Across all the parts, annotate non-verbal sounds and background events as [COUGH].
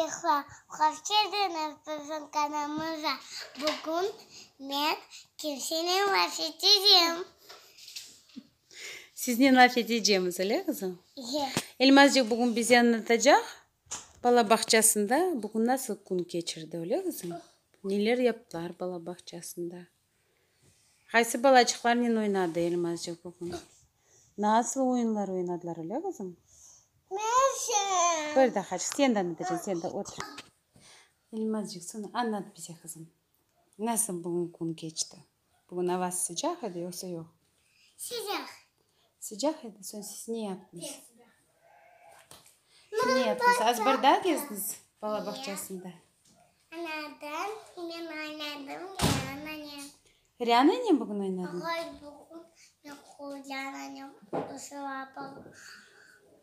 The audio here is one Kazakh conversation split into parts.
Кешуа Хавкеденов каналымызда бүгін мен кемсенен лаф етедім. Сізден лаф етедеміз, әлі қызым? Е. Элмазжик бүгін біз анатажақ, бала бақчасында бүгін насыл күн кечірді, әлі қызым? Нелер яптылар бала бақчасында? Қайсы балачықлар нен ойнады Элмазжик бүгін? Насыл ойынлар ойнадылар, әлі қызым? Bir daha aç. Sen de anlatacaksın. Sen de otur. Yılmazcık sana anlat bize kızım. Nasıl bugün gün жоқ. Bugün hava sıcak idi yoksa yok? Sıcak. Sıcak idi. Sonra siz ne yaptınız?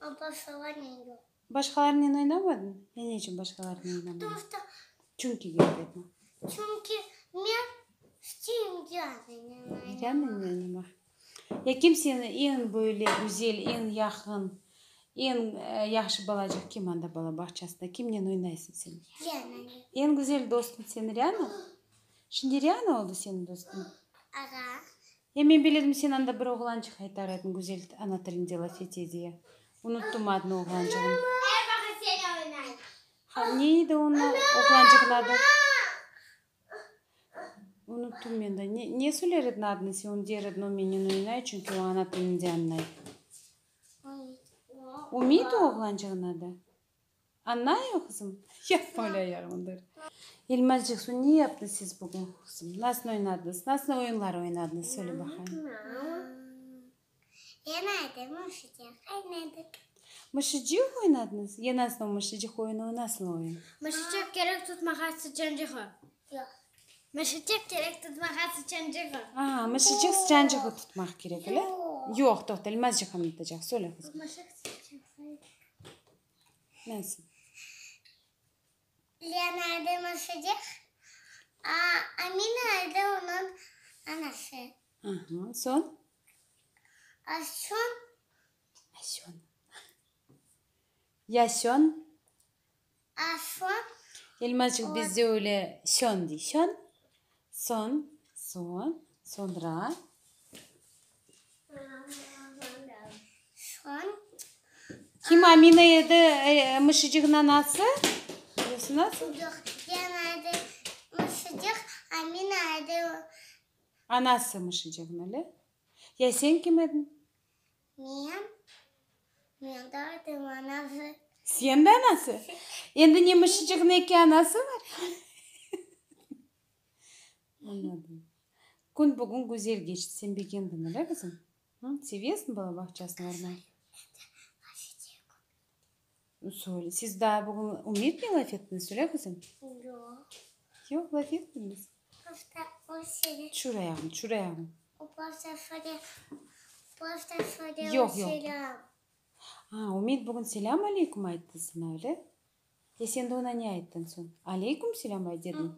Ал басқалармен ойнамадың? Мен не үшін башқалармен ойнамадым? Потому что... Чунки говорит. Чунки мен істеймін Дианамен. Я кім сені ең бөле, гүзел, ең яқын, ең яқшы бала жоқ кім анда бала бақшасында? кіммен ойнайсың сен? Дианамен. Ең гүзел достың сен Риана? Шынде Риана болды сенің достың? Аға. Е мен біледім сен анда бір оғланчық айтар едің гүзел ана тілінде лафетеде. Unuttum adını oğlancığım. Ha, neydi onun oğlancıkın Unuttum ben de. Ne, ne söylerdin adını sen onu derdin o menün oynay çünkü o ana dilinde anlay. Umit oğlancığın adı. Anlıyor kızım. [LAUGHS] Yapma öyle yarımdır. Yılmazcık su ne yaptın siz Nasıl oynadınız? Nasıl oyunlar oynadınız? Söyle играли в мышечных, а иногда Мышиджих oynadınız? Ya nasıl o mışıcık oyunu nasıl oyun? Mışıcık gerek tutmaması çancığı. yok. Mışıcık gerek tutmaması çancığı. Aa, mışıcık sıcancığı tutmak gerek öyle. Yok, tohtel mazcık anlatacak. Söyle kızım. Mışık Nasıl? Leonardo mışıcık. Aa, Amina da onun anası. Aha, son. Aşkın Ясен. Ясен. Афон. Елмажик бізде өле сен дей. Сен. Сон. Сон. Сонра. Сон. Ким Амина еді э, мышыжығынан анасы Осыны асы? Жоқ, мен мышыжық, Амина айды... Анасы мышыжығын әлі? Я сен кім едің? Мен мен тартым анасы де анасы енді немішіншігіне екі анасы бар күн бүгін гүзел кеш сенбеген күні да кізім себесің арнай орнай сіз да бүгін умеете лафетті сөйле қызым жоқ жоқ лафеттіңіз шүр аяғын шүр аяғын жоқ жоқ а умид бүгін селям алейкум айтты сана әлі е сен не айттың сон. алейкум селям ай дедің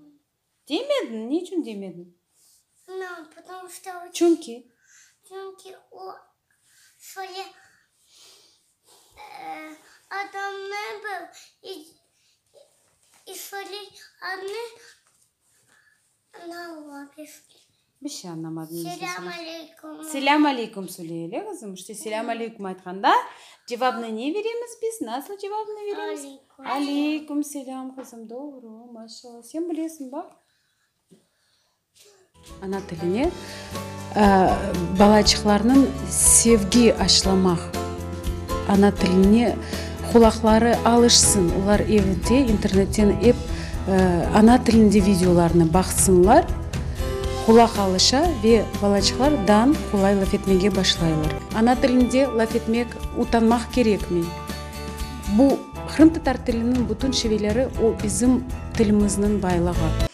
демедің не үшін демедің ну потому что чүнки чүнки ол шоле адамы был и шоле одни на лапешке Бір ше анамадың Селям алейкум. Селям алейкум сөйлейлі қызым. Үште селям алейкум айтқанда, жевабыны не береміз біз? Насыл жевабыны береміз? Алейкум. селям қызым. Доғыру, машал. Сен білесің ба? Ана тіліне ә, балачықларының севге ашыламақ. Ана тіліне құлақлары алышсын. Олар евінде интернеттен еп ана тілінде видеоларыны бақсынлар құлақ алыша ве балачықлар дан құлай лафетмеге башлайлар ана тілінде лафетмек ұтанмақ керекмей. бұл кырым татар тілінің бүтін шевелері о биздин тіліміздің